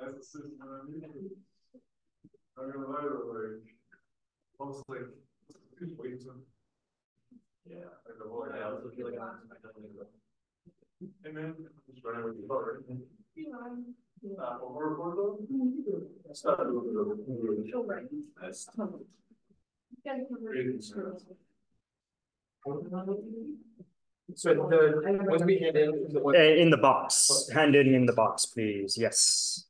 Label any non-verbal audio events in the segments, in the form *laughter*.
as a system, I mean, I'm gonna lie, like, mostly, wait till. Yeah. Like the. I also feel like I'm, definitely will. Hey man, just running with. That's. So the, in, the uh, the box, in the box, please. Yes.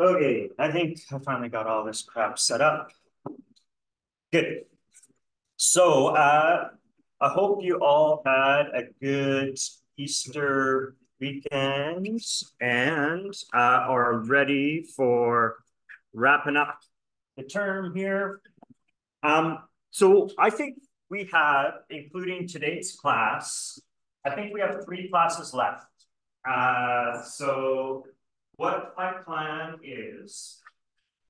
Okay, I think I finally got all this crap set up. Good. So, uh, I hope you all had a good Easter weekend and, uh, are ready for wrapping up the term here. Um, so I think we have, including today's class, I think we have three classes left. Uh, so what my plan is,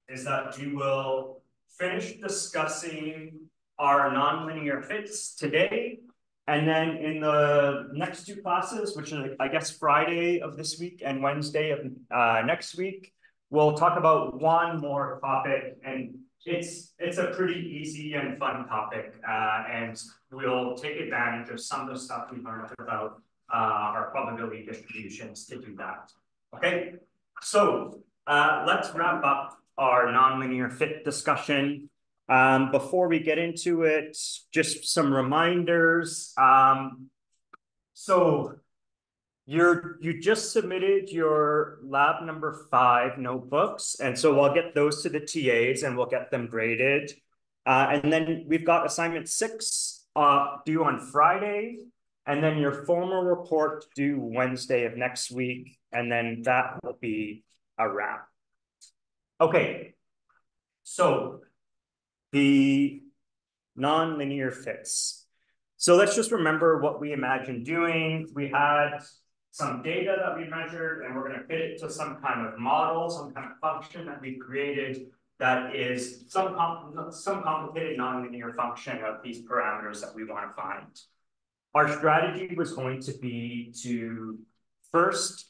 is that we will finish discussing our nonlinear fits today. And then in the next two classes, which is, I guess, Friday of this week and Wednesday of uh, next week, we'll talk about one more topic and it's it's a pretty easy and fun topic uh, and we'll take advantage of some of the stuff we learned about uh, our probability distributions to do that. Okay, so uh, let's wrap up our nonlinear fit discussion. Um, before we get into it, just some reminders. Um, so you're, you just submitted your lab number five notebooks. And so I'll get those to the TAs and we'll get them graded. Uh, and then we've got assignment six uh, due on Friday. And then your formal report due Wednesday of next week. And then that will be a wrap. Okay. So the nonlinear fits. So let's just remember what we imagined doing. We had some data that we measured and we're going to fit it to some kind of model, some kind of function that we created that is some, some complicated nonlinear function of these parameters that we want to find. Our strategy was going to be to first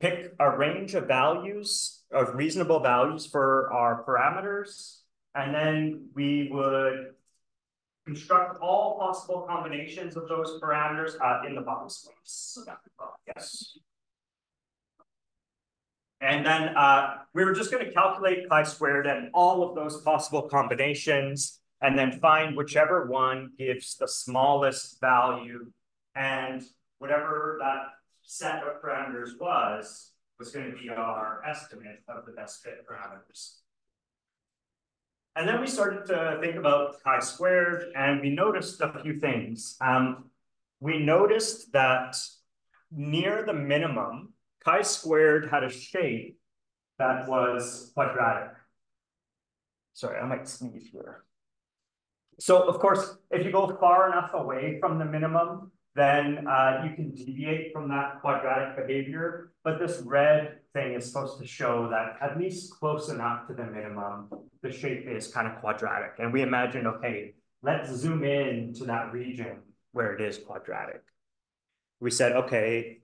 pick a range of values, of reasonable values for our parameters, and then we would construct all possible combinations of those parameters uh, in the box space. Yes. And then uh, we were just going to calculate chi-squared and all of those possible combinations, and then find whichever one gives the smallest value. And whatever that set of parameters was, was going to be our estimate of the best fit parameters. And then we started to think about chi-squared, and we noticed a few things. Um, we noticed that near the minimum, chi-squared had a shape that was quadratic. Sorry, I might sneeze here. So of course, if you go far enough away from the minimum, then uh, you can deviate from that quadratic behavior. But this red thing is supposed to show that at least close enough to the minimum, the shape is kind of quadratic. And we imagine, okay, let's zoom in to that region where it is quadratic. We said, okay,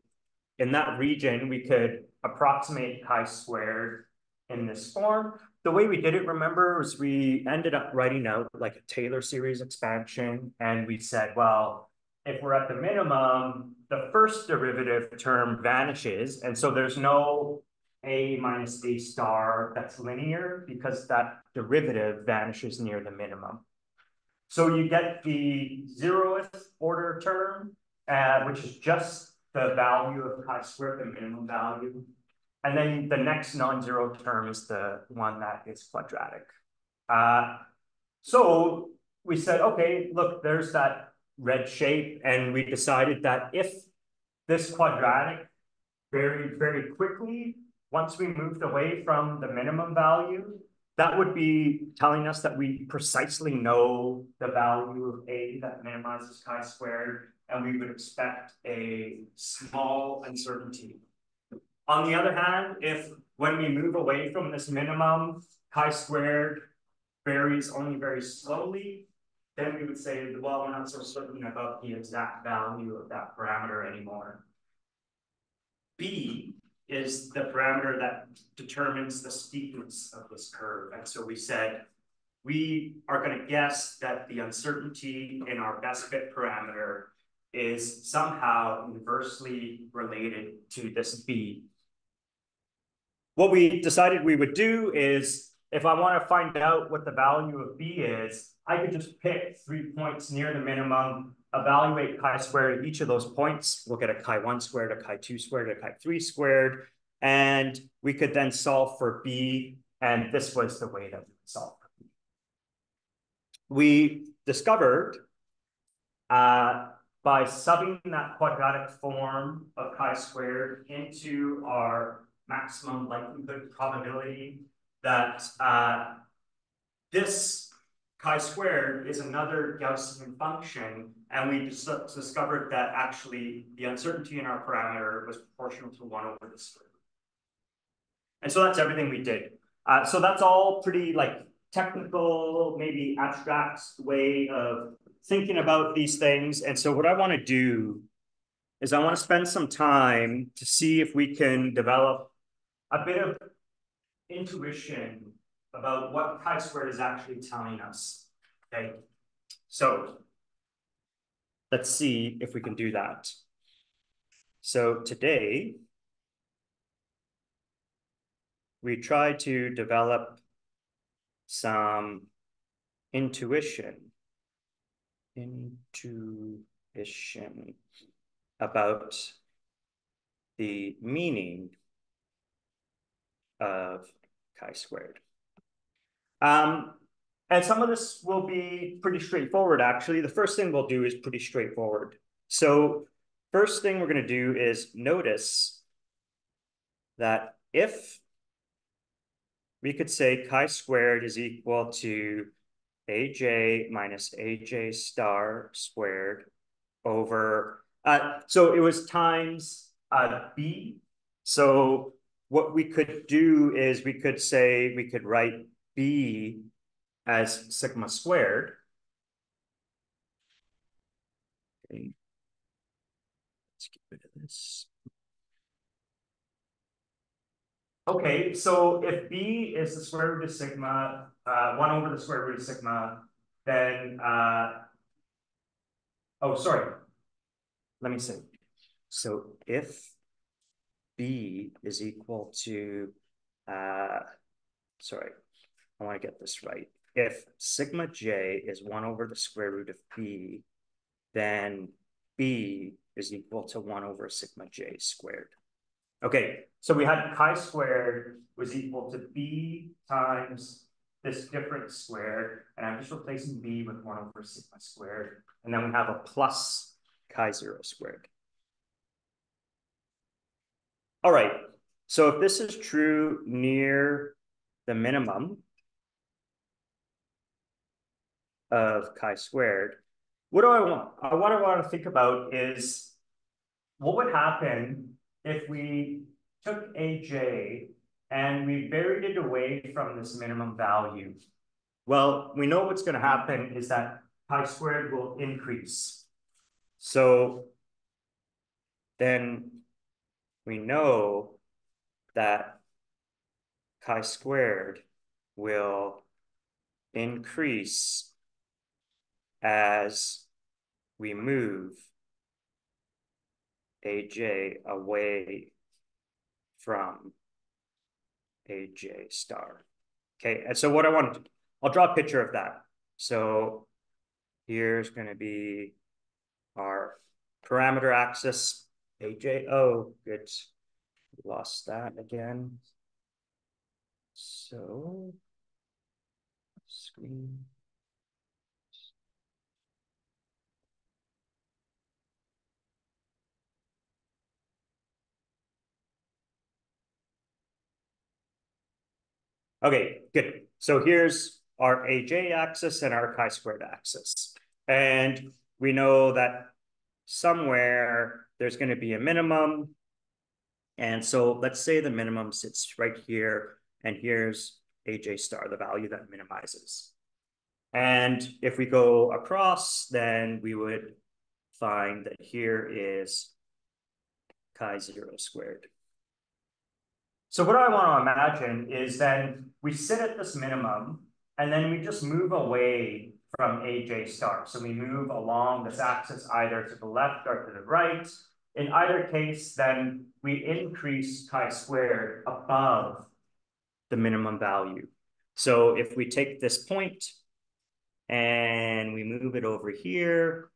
in that region, we could approximate chi-squared in this form. The way we did it, remember, was we ended up writing out like a Taylor series expansion. And we said, well, if we're at the minimum, the first derivative term vanishes. And so there's no a minus a star that's linear because that derivative vanishes near the minimum. So you get the zeroth order term, uh, which is just the value of chi-squared, the minimum value. And then the next non-zero term is the one that is quadratic. Uh, so we said, okay, look, there's that red shape. And we decided that if this quadratic very, very quickly, once we moved away from the minimum value, that would be telling us that we precisely know the value of A that minimizes chi-squared, and we would expect a small uncertainty. On the other hand, if when we move away from this minimum, chi-squared varies only very slowly, then we would say, well, we're not so certain about the exact value of that parameter anymore. B is the parameter that determines the steepness of this curve. And so we said, we are going to guess that the uncertainty in our best fit parameter is somehow inversely related to this B. What we decided we would do is, if I want to find out what the value of B is, I could just pick three points near the minimum, evaluate chi-squared at each of those points. We'll get a chi-1 squared, a chi-2 squared, a chi-3 squared, and we could then solve for B, and this was the way that we would solve for B. We discovered uh, by subbing that quadratic form of chi-squared into our maximum likelihood probability that uh, this chi-squared is another Gaussian function, and we dis discovered that actually the uncertainty in our parameter was proportional to one over the square root. And so that's everything we did. Uh, so that's all pretty like technical, maybe abstract way of thinking about these things. And so what I want to do is I want to spend some time to see if we can develop a bit of intuition about what chi-squared is actually telling us, okay? So let's see if we can do that. So today, we try to develop some intuition, intuition about the meaning of chi-squared. Um, and some of this will be pretty straightforward, actually. The first thing we'll do is pretty straightforward. So first thing we're going to do is notice that if we could say chi-squared is equal to aj minus aj star squared over, uh, so it was times uh, b. So what we could do is we could say, we could write B as sigma squared. Okay. Let's get rid of this. Okay, so if B is the square root of sigma, uh, 1 over the square root of sigma, then, uh, oh, sorry. Let me see. So if B is equal to, uh, sorry, I want to get this right. If sigma j is 1 over the square root of b, then b is equal to 1 over sigma j squared. Okay, so we had chi squared was equal to b times this difference squared, and I'm just replacing b with 1 over sigma squared, and then we have a plus chi 0 squared. All right, so if this is true near the minimum, of chi squared. What do I want? Uh, what I want to think about is what would happen if we took AJ and we buried it away from this minimum value? Well, we know what's going to happen is that chi squared will increase. So then we know that chi squared will increase as we move AJ away from AJ star. Okay, and so what I want to do, I'll draw a picture of that. So here's going to be our parameter axis, AJ. Oh, good. Lost that again. So screen. Okay, good. So here's our AJ axis and our chi-squared axis. And we know that somewhere there's going to be a minimum. And so let's say the minimum sits right here, and here's AJ star, the value that minimizes. And if we go across, then we would find that here is chi zero squared. So what I want to imagine is then we sit at this minimum and then we just move away from AJ star. So we move along this axis either to the left or to the right. In either case, then we increase chi squared above the minimum value. So if we take this point and we move it over here,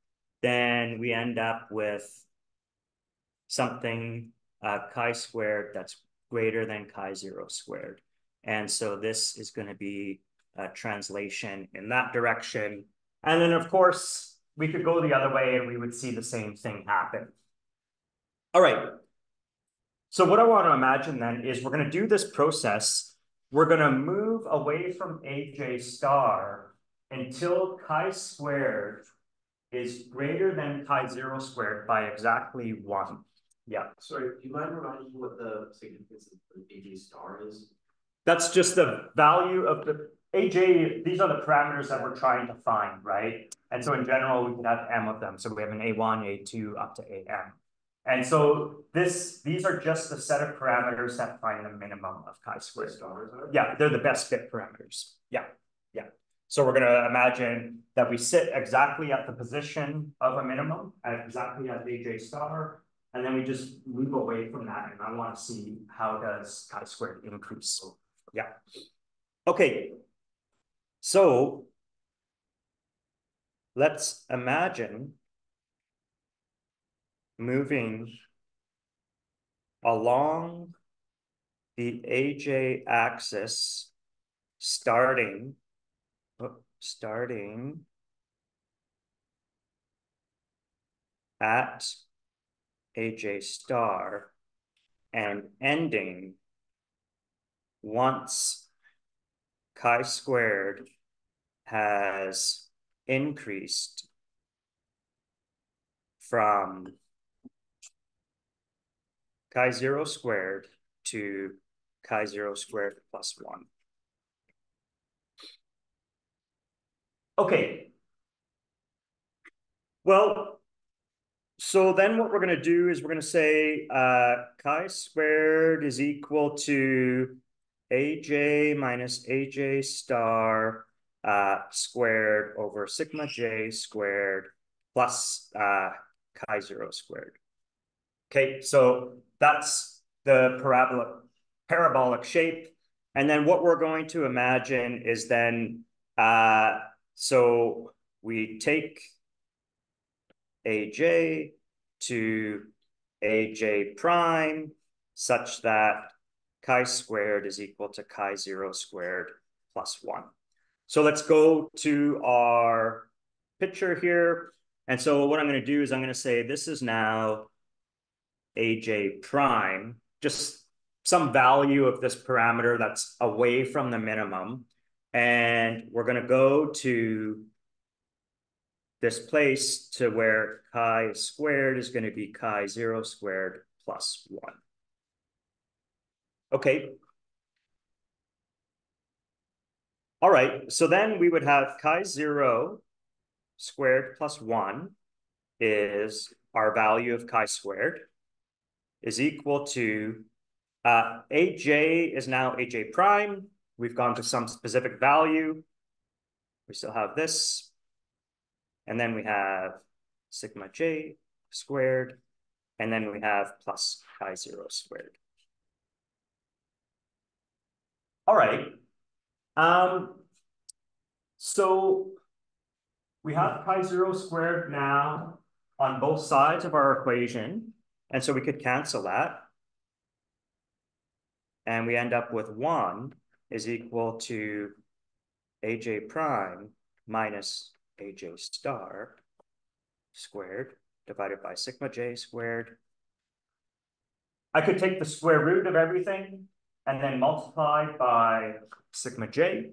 then we end up with something uh, chi squared that's greater than chi zero squared. And so this is going to be a translation in that direction. And then, of course, we could go the other way and we would see the same thing happen. All right. So what I want to imagine then is we're going to do this process. We're going to move away from AJ star until chi squared is greater than chi zero squared by exactly one. Yeah. Sorry, do you mind reminding me what the significance of the AJ star is? That's just the value of the AJ, these are the parameters that we're trying to find, right? And so in general, we could have M of them. So we have an A1, A2 up to AM. And so this, these are just the set of parameters that find the minimum of chi-squared. Stars are? Yeah, they're the best fit parameters. Yeah, yeah. So we're gonna imagine that we sit exactly at the position of a minimum, at exactly at AJ star, and then we just move away from that. And I wanna see how does chi-squared increase. Yeah. Okay. So let's imagine moving along the AJ axis, starting, starting at AJ star and ending once chi squared has increased from chi zero squared to chi zero squared plus one. Okay. Well, so then what we're going to do is we're going to say uh, chi squared is equal to aj minus aj star uh, squared over sigma j squared plus uh, chi zero squared. Okay, so that's the parabolic, parabolic shape. And then what we're going to imagine is then, uh, so we take AJ to AJ prime such that chi squared is equal to chi zero squared plus one. So let's go to our picture here. And so what I'm going to do is I'm going to say this is now AJ prime, just some value of this parameter that's away from the minimum. And we're going to go to this place to where chi squared is going to be chi zero squared plus one. Okay. All right, so then we would have chi zero squared plus one is our value of chi squared is equal to uh, AJ is now AJ prime. We've gone to some specific value. We still have this. And then we have sigma j squared. And then we have plus chi zero squared. All right. Um, so we have chi zero squared now on both sides of our equation. And so we could cancel that. And we end up with one is equal to aj prime minus aj star squared divided by sigma j squared. I could take the square root of everything and then multiply by sigma j.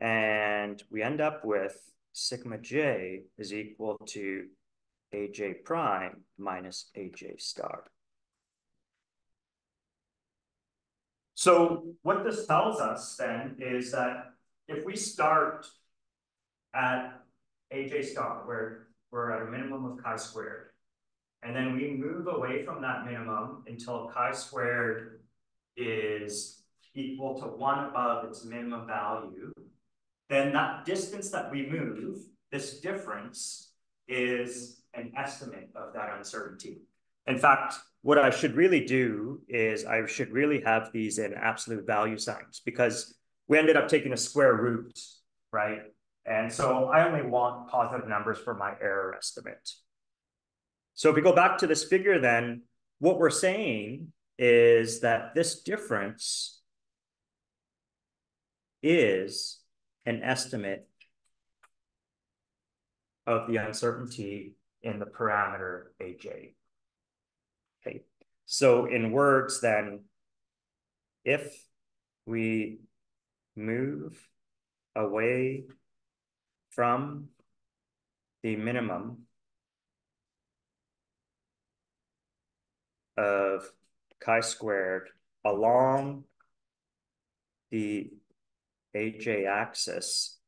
And we end up with sigma j is equal to aj prime minus aj star. So what this tells us then is that if we start at AJ star, where we're at a minimum of chi squared, and then we move away from that minimum until chi squared is equal to one above its minimum value, then that distance that we move, this difference is an estimate of that uncertainty. In fact, what I should really do is I should really have these in absolute value signs because we ended up taking a square root, right? And so I only want positive numbers for my error estimate. So if we go back to this figure, then what we're saying is that this difference is an estimate of the uncertainty in the parameter AJ. Okay, so in words then, if we move away from the minimum of chi squared along the AJ axis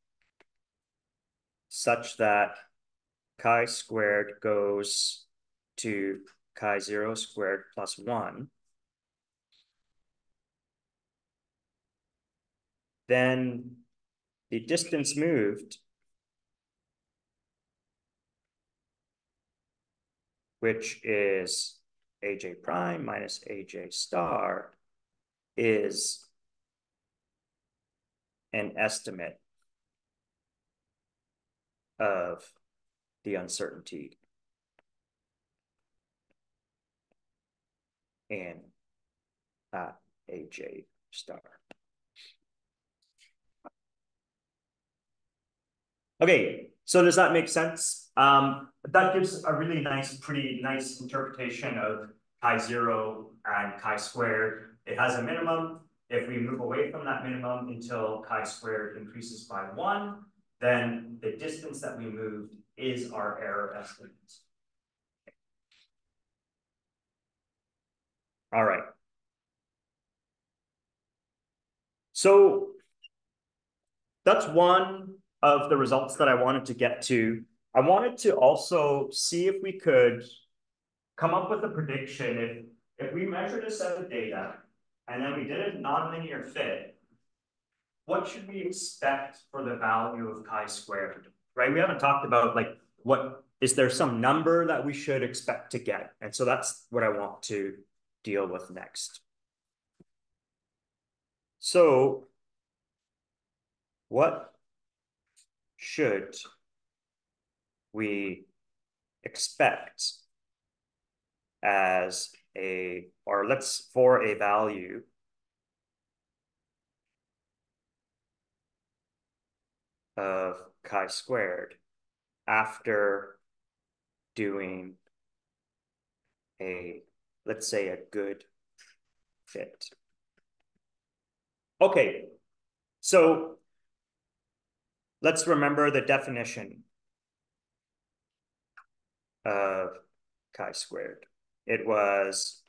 such that chi squared goes to chi zero squared plus one, then the distance moved, which is aj prime minus aj star, is an estimate of the uncertainty in uh, AJ star. Okay, so does that make sense? Um, that gives a really nice, pretty nice interpretation of chi zero and chi squared. It has a minimum. If we move away from that minimum until chi squared increases by one, then the distance that we moved is our error estimate. All right. So that's one of the results that I wanted to get to. I wanted to also see if we could come up with a prediction if, if we measured a set of data and then we did a nonlinear fit, what should we expect for the value of chi squared, right? We haven't talked about like what, is there some number that we should expect to get? And so that's what I want to deal with next. So what should we expect as a, or let's for a value of chi squared after doing a, let's say a good fit. Okay, so let's remember the definition of chi squared. It was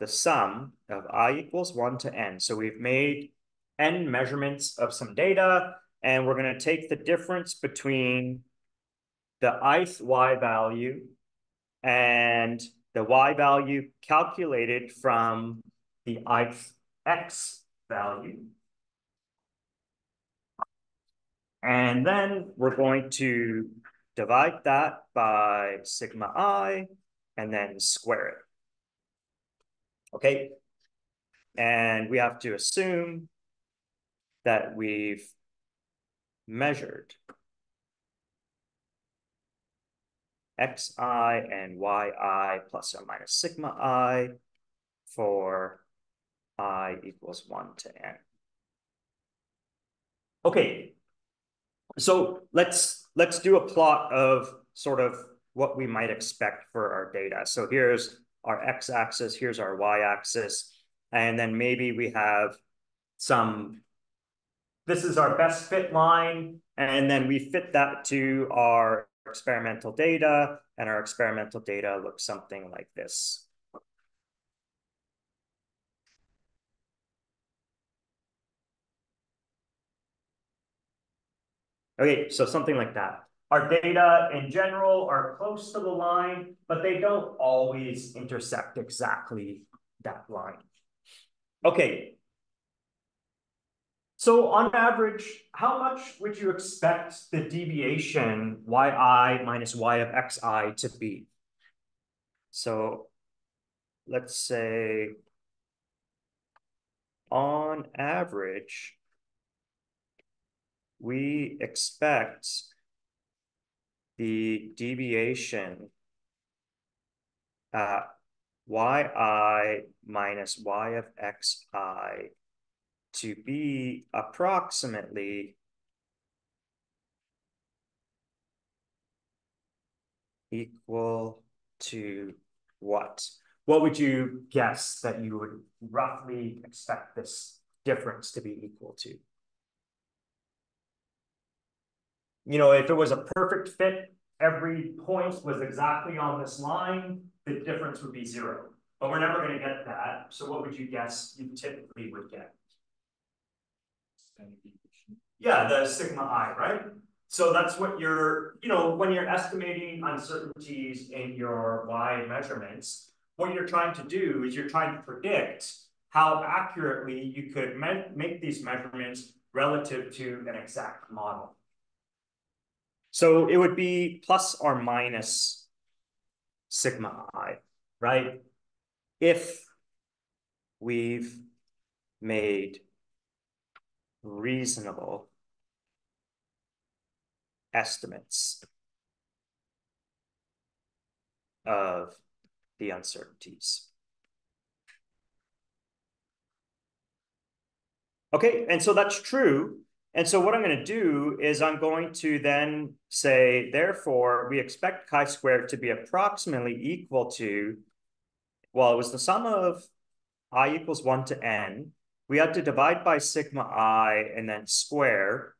the sum of i equals 1 to n. So we've made n measurements of some data, and we're going to take the difference between the ith y value and the y value calculated from the ith x value. And then we're going to divide that by sigma i and then square it. Okay. And we have to assume that we've measured xi and yi plus or minus sigma i for i equals 1 to n. Okay, so let's let's do a plot of sort of what we might expect for our data. So here's our x-axis, here's our y-axis, and then maybe we have some, this is our best fit line, and then we fit that to our experimental data, and our experimental data looks something like this. Okay, so something like that. Our data in general are close to the line, but they don't always intersect exactly that line. Okay. So on average, how much would you expect the deviation yi minus y of xi to be? So let's say on average, we expect the deviation at yi minus y of xi to be approximately equal to what? What would you guess that you would roughly expect this difference to be equal to? You know, if it was a perfect fit, every point was exactly on this line, the difference would be zero. But we're never going to get that. So what would you guess you typically would get? Yeah, the sigma i, right? So that's what you're, you know, when you're estimating uncertainties in your y measurements, what you're trying to do is you're trying to predict how accurately you could make these measurements relative to an exact model. So it would be plus or minus sigma i, right? If we've made reasonable estimates of the uncertainties. Okay, and so that's true and so what I'm going to do is I'm going to then say, therefore, we expect chi-squared to be approximately equal to, well, it was the sum of i equals 1 to n. We had to divide by sigma i and then square.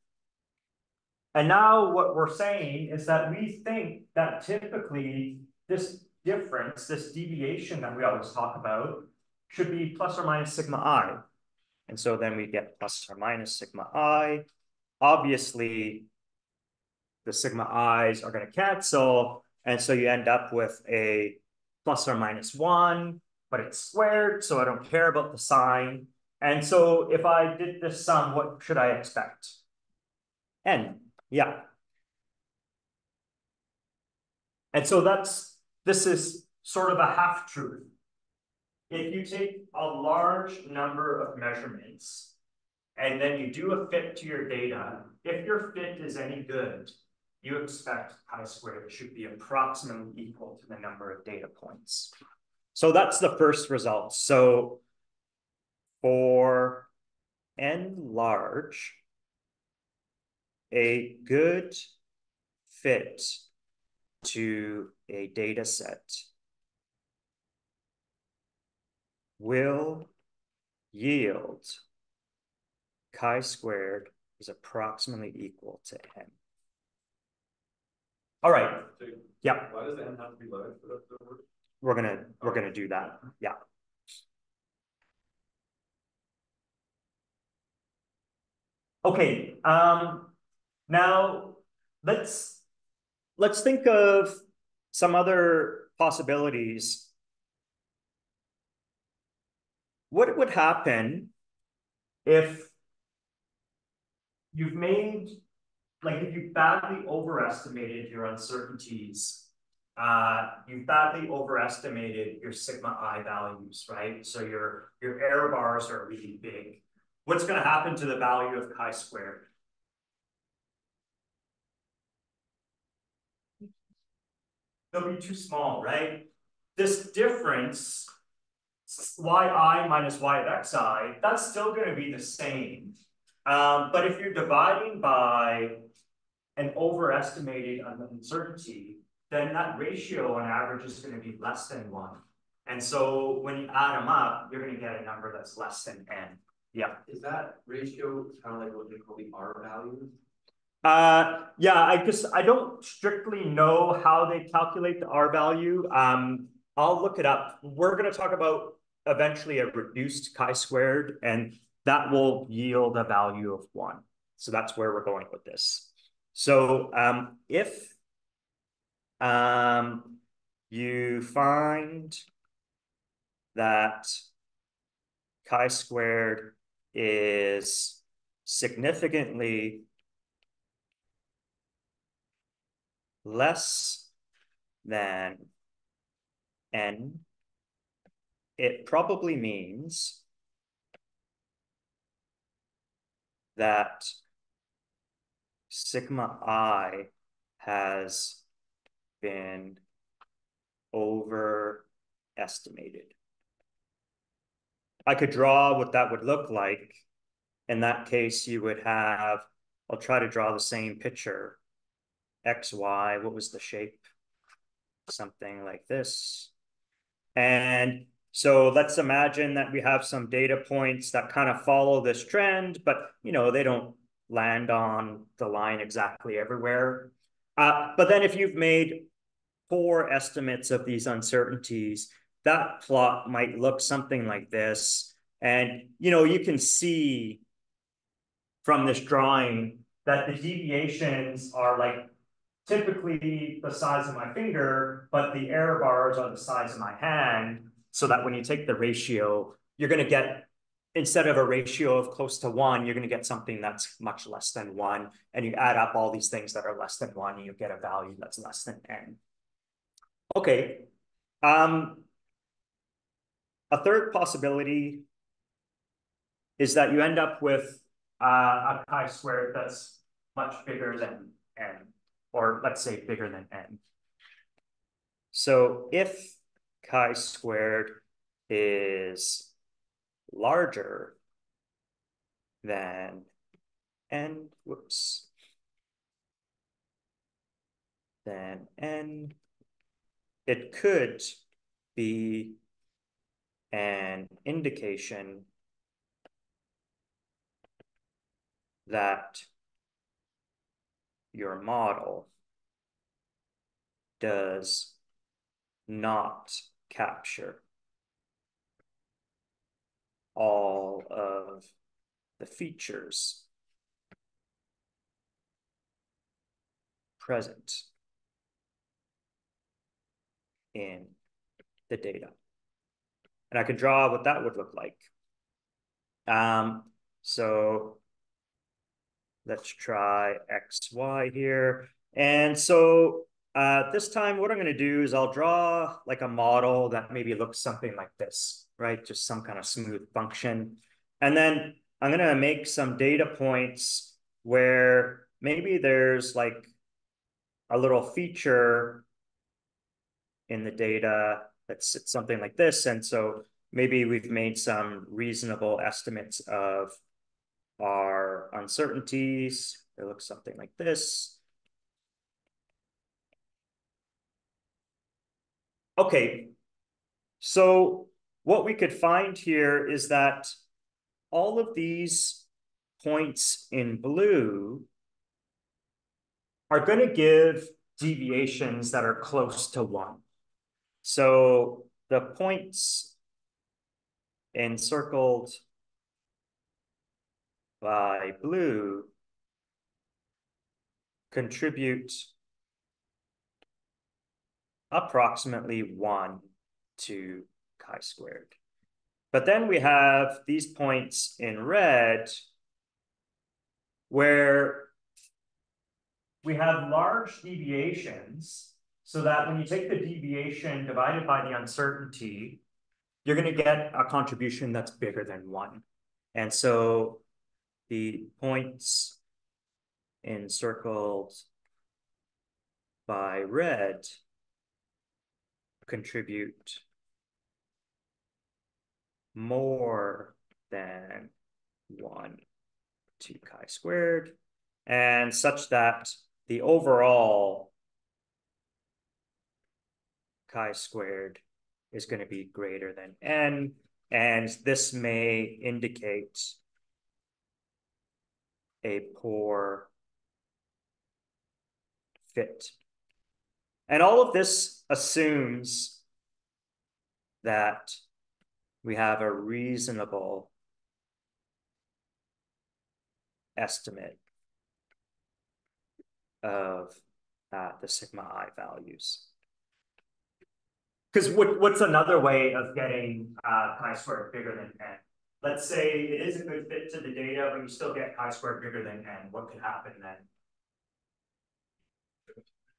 And now what we're saying is that we think that typically this difference, this deviation that we always talk about, should be plus or minus sigma i. And so then we get plus or minus sigma i. Obviously, the sigma i's are going to cancel. And so you end up with a plus or minus one, but it's squared, so I don't care about the sign. And so if I did this sum, what should I expect? N, yeah. And so that's, this is sort of a half truth if you take a large number of measurements and then you do a fit to your data, if your fit is any good, you expect chi-squared should be approximately equal to the number of data points. So that's the first result. So for n large, a good fit to a data set will yield chi-squared is approximately equal to n. All right. Yeah. Why does n have to be large for that to work? We're gonna we're gonna do that. Yeah. Okay. Um. Now let's let's think of some other possibilities what would happen if you've made, like if you badly overestimated your uncertainties, uh, you badly overestimated your sigma i values, right? So your, your error bars are really big. What's going to happen to the value of chi-squared? They'll be too small, right? This difference yi minus y of xi, that's still going to be the same. Um, but if you're dividing by an overestimated uncertainty, then that ratio on average is going to be less than one. And so when you add them up, you're going to get a number that's less than n. Yeah. Is that ratio kind of like what they call the R value? Uh, yeah, I just, I don't strictly know how they calculate the R value. Um, I'll look it up. We're going to talk about eventually a reduced chi-squared, and that will yield a value of one. So that's where we're going with this. So um, if um, you find that chi-squared is significantly less than n, it probably means that sigma i has been overestimated. I could draw what that would look like. In that case, you would have, I'll try to draw the same picture. X, Y, what was the shape? Something like this. And so let's imagine that we have some data points that kind of follow this trend, but you know, they don't land on the line exactly everywhere. Uh, but then if you've made four estimates of these uncertainties, that plot might look something like this. And, you know, you can see from this drawing that the deviations are like typically the size of my finger, but the error bars are the size of my hand. So that when you take the ratio, you're going to get, instead of a ratio of close to one, you're going to get something that's much less than one. And you add up all these things that are less than one, and you get a value that's less than n. Okay. Um, a third possibility is that you end up with uh, a chi-squared that's much bigger than n, or let's say bigger than n. So if chi-squared is larger than n, whoops, than n, it could be an indication that your model does not capture all of the features present in the data. And I could draw what that would look like. Um, so let's try X, Y here. And so uh, this time, what I'm going to do is I'll draw like a model that maybe looks something like this, right? Just some kind of smooth function. And then I'm going to make some data points where maybe there's like a little feature in the data that's something like this. And so maybe we've made some reasonable estimates of our uncertainties. It looks something like this. Okay, so what we could find here is that all of these points in blue are going to give deviations that are close to one. So the points encircled by blue contribute approximately one to chi-squared. But then we have these points in red where we have large deviations so that when you take the deviation divided by the uncertainty, you're going to get a contribution that's bigger than one. And so the points encircled by red contribute more than one to chi-squared, and such that the overall chi-squared is going to be greater than n, and this may indicate a poor fit. And all of this assumes that we have a reasonable estimate of uh, the sigma i values. Because what, what's another way of getting uh, chi-squared bigger than n? Let's say it is a good fit to the data, but you still get chi-squared bigger than n. What could happen then?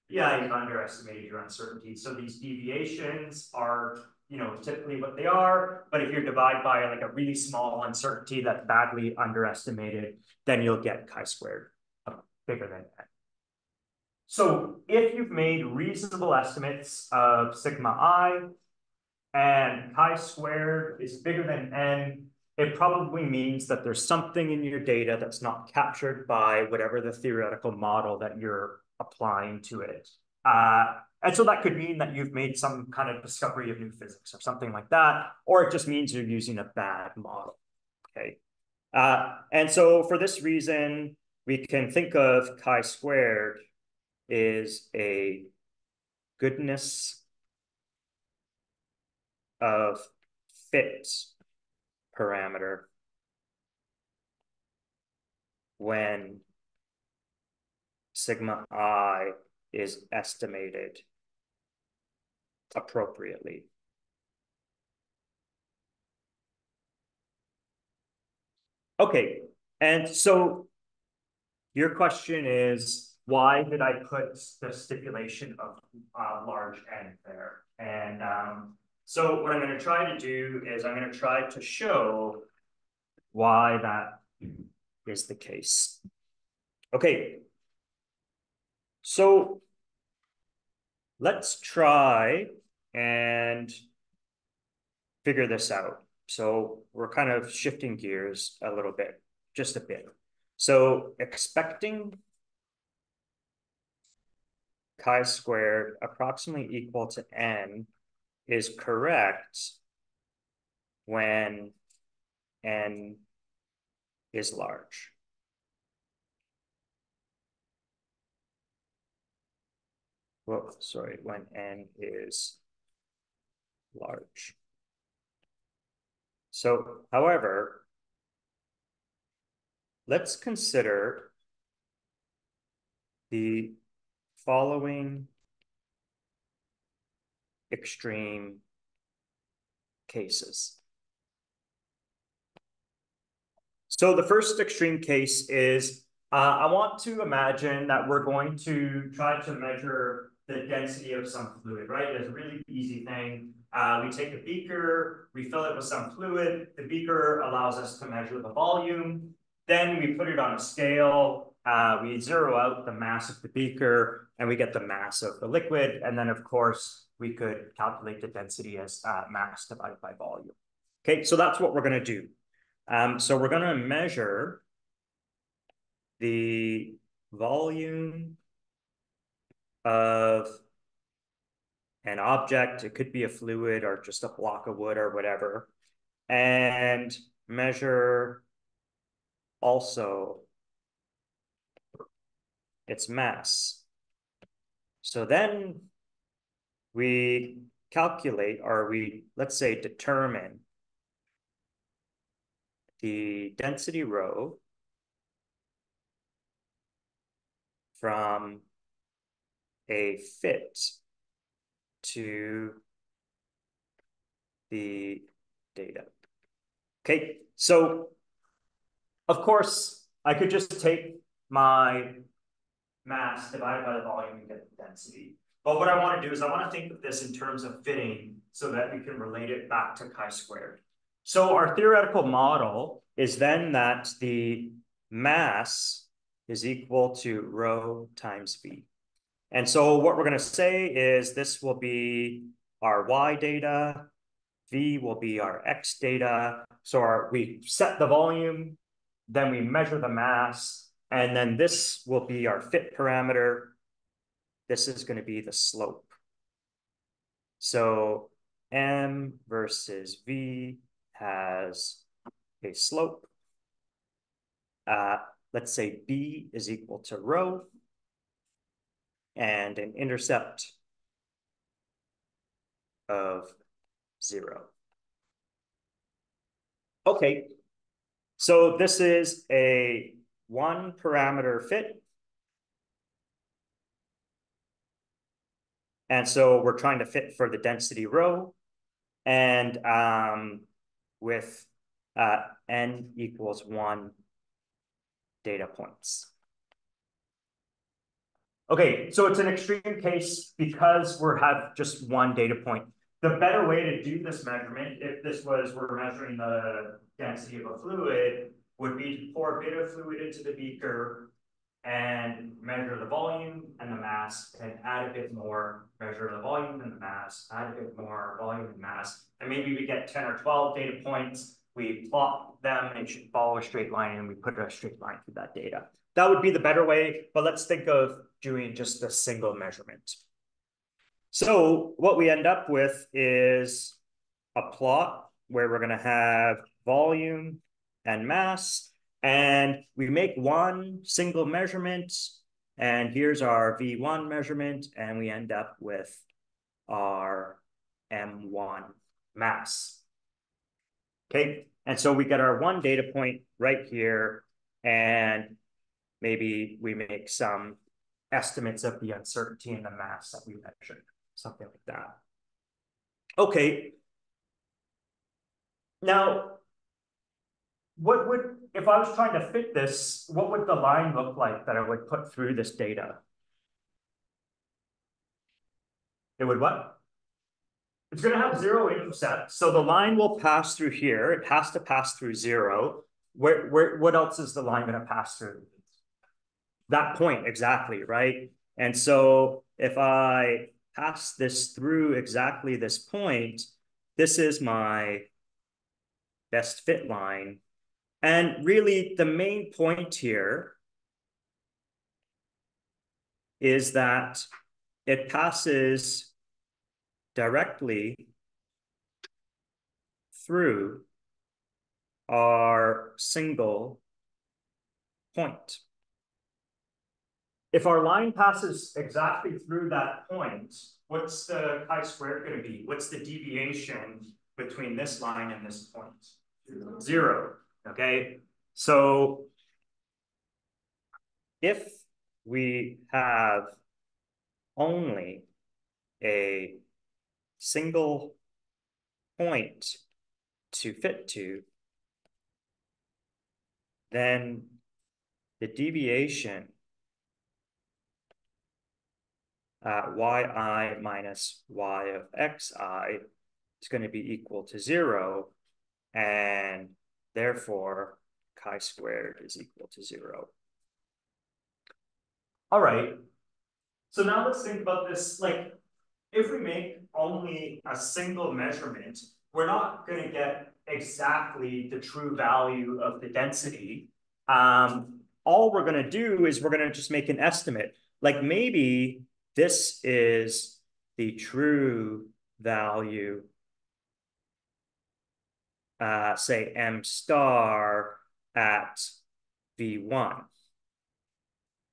Yeah, you've underestimated your uncertainty. So these deviations are, you know, typically what they are. But if you divide by like a really small uncertainty that's badly underestimated, then you'll get chi-squared bigger than n. So if you've made reasonable estimates of sigma i and chi-squared is bigger than n, it probably means that there's something in your data that's not captured by whatever the theoretical model that you're applying to it. Uh, and so that could mean that you've made some kind of discovery of new physics or something like that, or it just means you're using a bad model, okay? Uh, and so for this reason, we can think of chi-squared is a goodness of fit parameter when sigma i is estimated appropriately. Okay, and so your question is, why did I put the stipulation of uh, large n there? And um, so what I'm going to try to do is I'm going to try to show why that is the case. Okay, so let's try and figure this out. So we're kind of shifting gears a little bit, just a bit. So expecting chi squared approximately equal to n is correct when n is large. Well, sorry, when n is large. So, however, let's consider the following extreme cases. So the first extreme case is uh, I want to imagine that we're going to try to measure the density of some fluid, right? It's a really easy thing. Uh, we take a beaker, we fill it with some fluid. The beaker allows us to measure the volume. Then we put it on a scale. Uh, we zero out the mass of the beaker and we get the mass of the liquid. And then of course, we could calculate the density as uh, mass divided by volume. Okay, so that's what we're gonna do. Um, so we're gonna measure the volume of an object, it could be a fluid or just a block of wood or whatever, and measure also its mass. So then we calculate, or we, let's say, determine the density rho from a fit to the data. Okay, so of course, I could just take my mass divided by the volume and get the density. But what I want to do is I want to think of this in terms of fitting so that we can relate it back to chi-squared. So our theoretical model is then that the mass is equal to rho times v. And so what we're going to say is this will be our y data, v will be our x data. So our, we set the volume, then we measure the mass, and then this will be our fit parameter. This is going to be the slope. So m versus v has a slope. Uh, let's say b is equal to rho and an intercept of zero. Okay, so this is a one parameter fit. And so we're trying to fit for the density rho. And um, with uh, n equals one data points. Okay, so it's an extreme case because we're have just one data point. The better way to do this measurement, if this was we're measuring the density of a fluid, would be to pour a bit of fluid into the beaker and measure the volume and the mass and add a bit more, measure the volume and the mass, add a bit more volume and mass. And maybe we get 10 or 12 data points, we plot them it should follow a straight line and we put a straight line through that data. That would be the better way, but let's think of doing just a single measurement. So what we end up with is a plot where we're gonna have volume and mass, and we make one single measurement, and here's our V1 measurement, and we end up with our M1 mass. Okay, and so we get our one data point right here, and maybe we make some estimates of the uncertainty and the mass that we measured, something like that. Okay. Now, what would, if I was trying to fit this, what would the line look like that I would put through this data? It would what? It's going to have zero intercept. So the line will pass through here. It has to pass through zero. Where, where, what else is the line going to pass through? That point, exactly, right? And so if I pass this through exactly this point, this is my best fit line. And really the main point here is that it passes directly through our single point. If our line passes exactly through that point, what's the chi-squared going to be? What's the deviation between this line and this point? Zero. Zero. Okay. So if we have only a single point to fit to, then the deviation uh, yi minus y of xi is going to be equal to zero, and therefore chi squared is equal to zero. All right, so now let's think about this, like, if we make only a single measurement, we're not going to get exactly the true value of the density. Um, all we're going to do is we're going to just make an estimate. Like maybe this is the true value, uh, say m star at V1.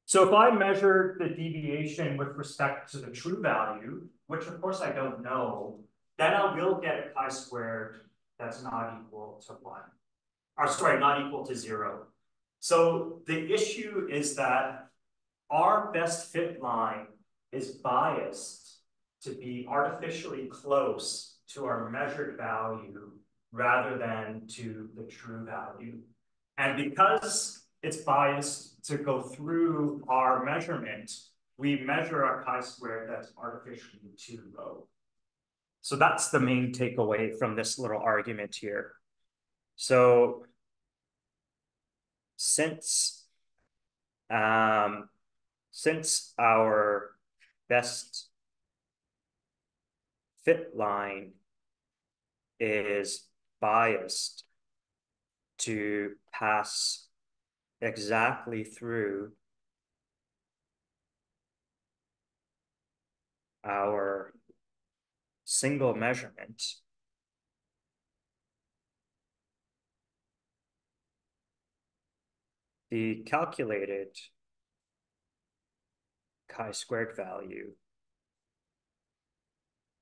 So if I measure the deviation with respect to the true value, which of course I don't know, then I will get a chi-squared that's not equal to one. Or sorry, not equal to zero. So the issue is that our best fit line is biased to be artificially close to our measured value rather than to the true value. And because it's biased to go through our measurement, we measure a chi-squared that's artificially too low. So that's the main takeaway from this little argument here. So since um, since our best fit line is biased to pass exactly through our single measurement, the calculated chi-squared value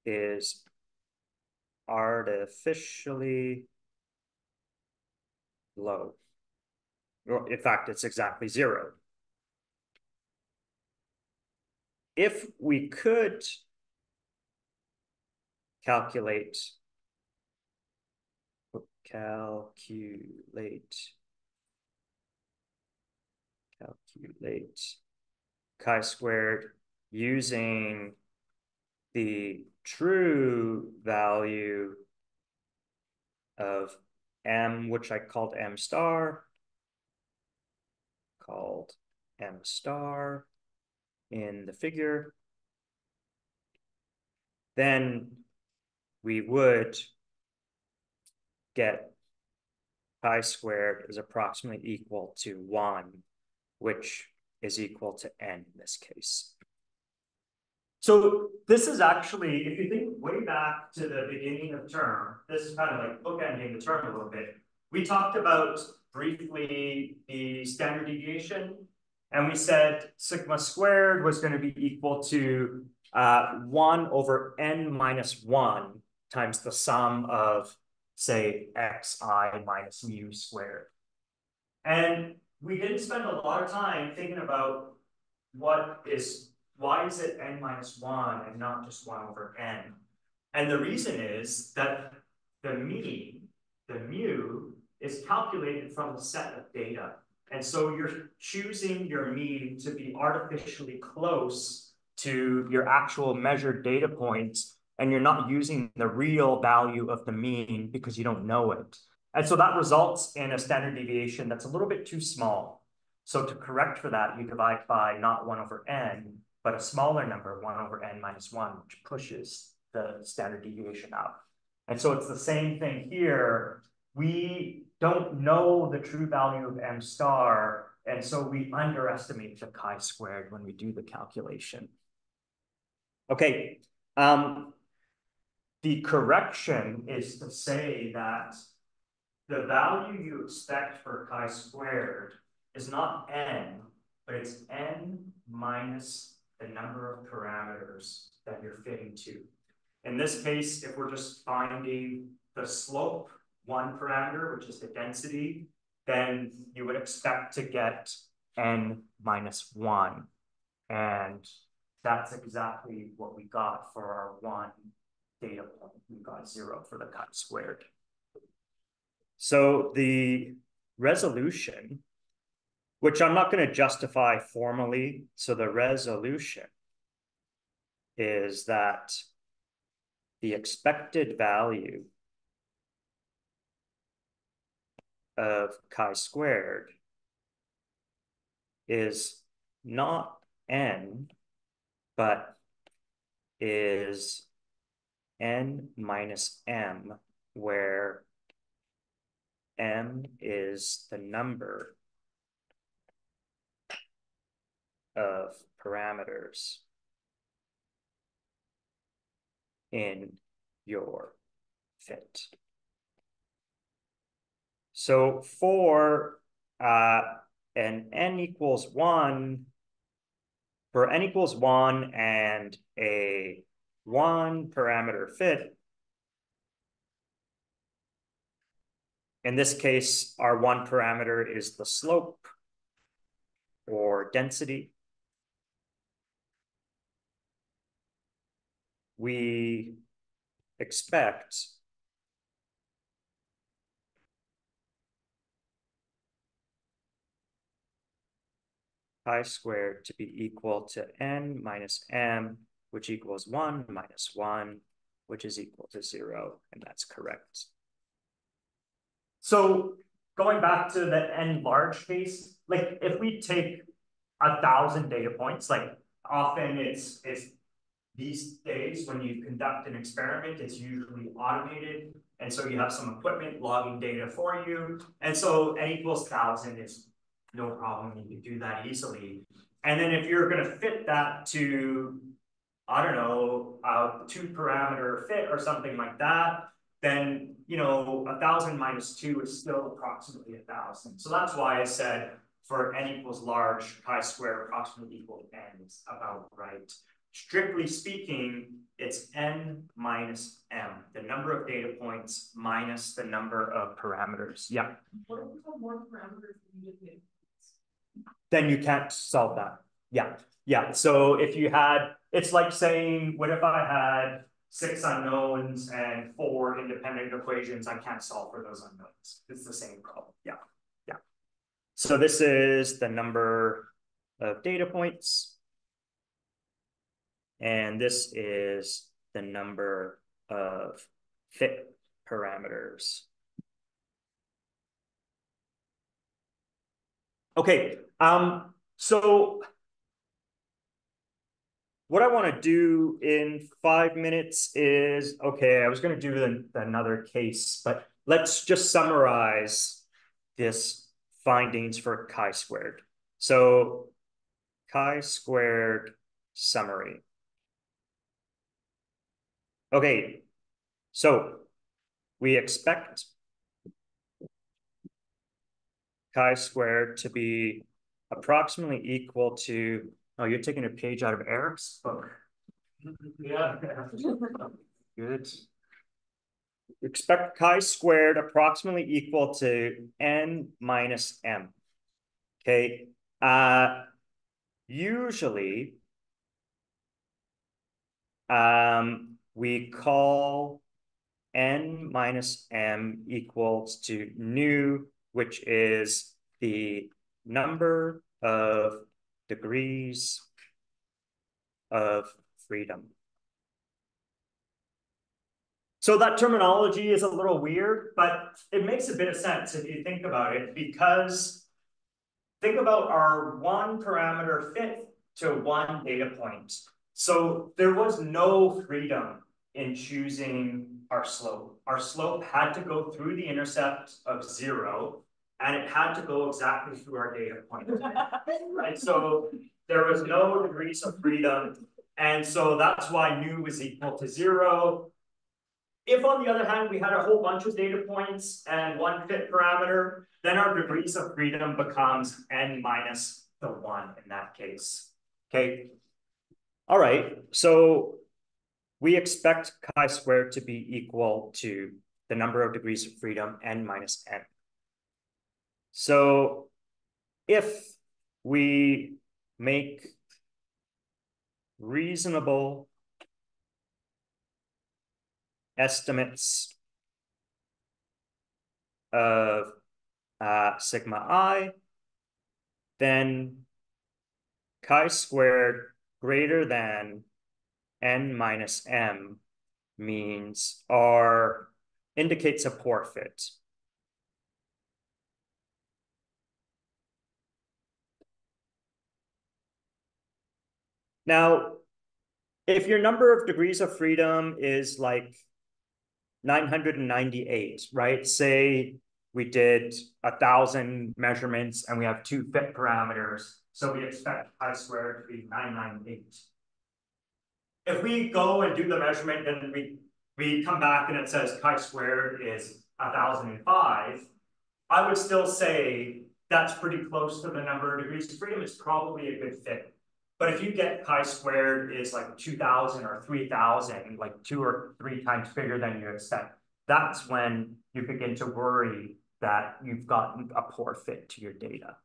is artificially low. In fact, it's exactly zero. if we could calculate calculate calculate chi-squared using the true value of m, which I called m star, called m star in the figure, then we would get chi squared is approximately equal to 1, which is equal to n in this case. So this is actually, if you think way back to the beginning of term, this is kind of like bookending the term a little bit. We talked about briefly the standard deviation, and we said sigma squared was going to be equal to uh, 1 over n minus 1 times the sum of, say, xi minus mu squared. And we didn't spend a lot of time thinking about what is, why is it n minus 1 and not just 1 over n? And the reason is that the mean, the mu, is calculated from a set of data. And so you're choosing your mean to be artificially close to your actual measured data points, and you're not using the real value of the mean because you don't know it. And so that results in a standard deviation that's a little bit too small. So to correct for that, you divide by not 1 over n, but a smaller number, 1 over n minus 1, which pushes the standard deviation out. And so it's the same thing here. We don't know the true value of m star, and so we underestimate the chi-squared when we do the calculation. Okay, um, the correction is to say that the value you expect for chi-squared is not n, but it's n minus the number of parameters that you're fitting to. In this case, if we're just finding the slope one parameter, which is the density, then you would expect to get n minus one. And that's exactly what we got for our one data point. We got zero for the chi-squared. So the resolution, which I'm not going to justify formally. So the resolution is that the expected value of chi-squared is not n, but is n minus m, where m is the number of parameters in your fit. So for uh, an n equals 1, for n equals 1 and a 1 parameter fit, in this case, our one parameter is the slope or density. We expect chi squared to be equal to n minus m, which equals 1 minus 1, which is equal to 0, and that's correct. So going back to the n large case, like if we take a thousand data points, like often it's it's these days when you conduct an experiment, it's usually automated. And so you have some equipment logging data for you. And so n equals thousand is no problem. You can do that easily. And then if you're going to fit that to, I don't know, a two parameter fit or something like that, then, you know, a thousand minus two is still approximately a thousand. So that's why I said for n equals large, chi square approximately equal to n is about right. Strictly speaking, it's n minus m, the number of data points minus the number of parameters. Yeah. What if we have more parameters than you did? then you can't solve that. Yeah, yeah. So if you had, it's like saying, what if I had six unknowns and four independent equations, I can't solve for those unknowns. It's the same problem, yeah, yeah. So this is the number of data points. And this is the number of fit parameters. Okay, um, so what I want to do in five minutes is, okay, I was going to do the, another case, but let's just summarize this findings for chi-squared. So chi-squared summary. Okay, so we expect chi-squared to be approximately equal to, oh, you're taking a page out of Eric's book. Yeah. Good. Expect chi-squared approximately equal to n minus m. Okay, uh, usually um, we call n minus m equals to nu, which is the number of degrees of freedom. So that terminology is a little weird, but it makes a bit of sense if you think about it, because think about our one parameter fit to one data point. So there was no freedom in choosing our slope. Our slope had to go through the intercept of zero, and it had to go exactly through our data point, *laughs* right? So there was no degrees of freedom, and so that's why nu was equal to zero. If on the other hand, we had a whole bunch of data points and one fit parameter, then our degrees of freedom becomes n minus the one in that case, okay? All right, so we expect chi-squared to be equal to the number of degrees of freedom n minus n. So if we make reasonable estimates of uh, sigma i, then chi-squared greater than n minus m means r indicates a poor fit. Now, if your number of degrees of freedom is like 998, right? Say we did a thousand measurements and we have two fit parameters. So we expect chi-squared to be 998. If we go and do the measurement and we, we come back and it says chi-squared is 1005, I would still say that's pretty close to the number of degrees of freedom. It's probably a good fit. But if you get chi-squared is like 2000 or 3000, like two or three times bigger than you expect, that's when you begin to worry that you've gotten a poor fit to your data.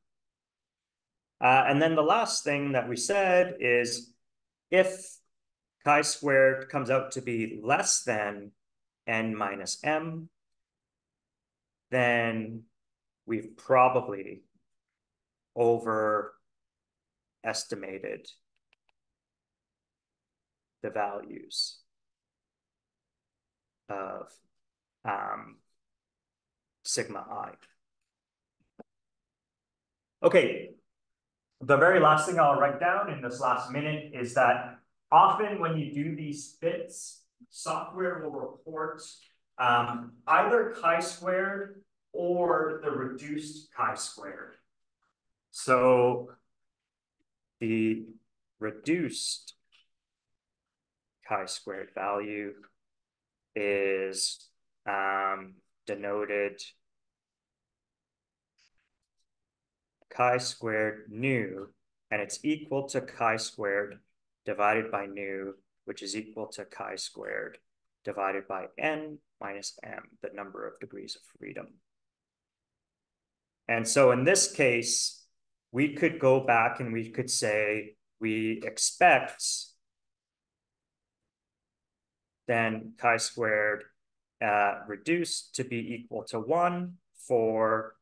Uh, and then the last thing that we said is if chi-squared comes out to be less than n minus m, then we've probably overestimated the values of um, sigma i. Okay, the very last thing I'll write down in this last minute is that often when you do these fits, software will report um, either chi-squared or the reduced chi-squared. So the reduced chi-squared value is um, denoted chi-squared nu, and it's equal to chi-squared divided by nu, which is equal to chi-squared divided by n minus m, the number of degrees of freedom. And so in this case, we could go back and we could say we expect then chi-squared uh, reduced to be equal to one for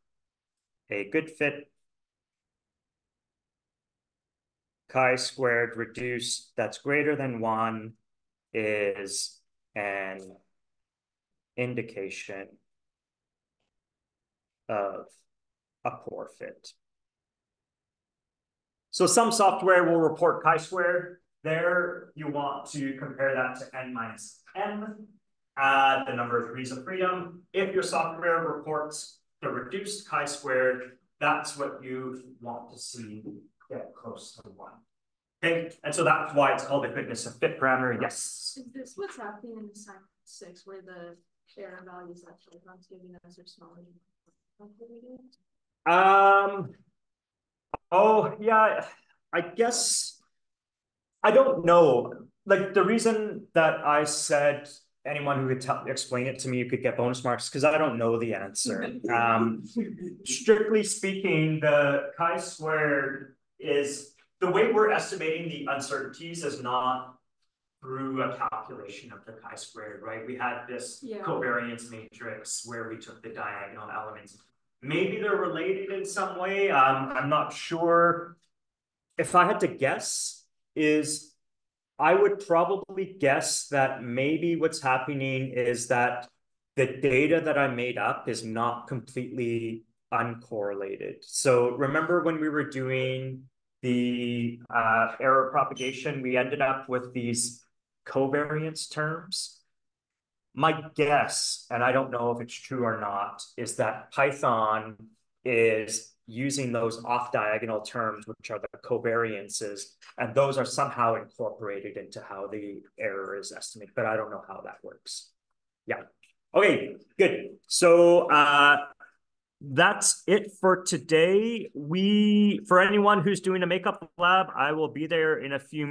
a good fit. Chi-squared reduced that's greater than one is an indication of a poor fit. So some software will report chi-squared. There, you want to compare that to n minus m, add the number of degrees of freedom. If your software reports the reduced chi-squared, that's what you want to see get close to one. Okay, and so that's why it's called the goodness of fit parameter. Yes. Is this what's happening in assignment six, where the error values actually not giving us are smaller? than- Um. Oh, yeah, I guess. I don't know, like, the reason that I said anyone who could tell, explain it to me, you could get bonus marks, because I don't know the answer. *laughs* Um, strictly speaking, the chi-squared is, the way we're estimating the uncertainties is not through a calculation of the chi-squared, right? We had this Yeah. covariance matrix where we took the diagonal elements. Maybe they're related in some way, um, I'm not sure. If I had to guess, is I would probably guess that maybe what's happening is that the data that I made up is not completely uncorrelated. So remember when we were doing the uh, error propagation, we ended up with these covariance terms. My guess, and I don't know if it's true or not, is that Python is using those off diagonal terms, which are the covariances, and those are somehow incorporated into how the error is estimated, but I don't know how that works. Yeah. Okay, good. So uh that's it for today. We, for anyone who's doing a makeup lab, I will be there in a few